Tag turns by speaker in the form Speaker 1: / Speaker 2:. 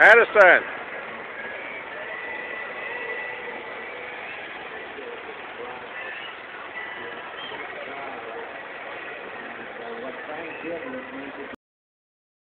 Speaker 1: Madison.
Speaker 2: What Frank did was make it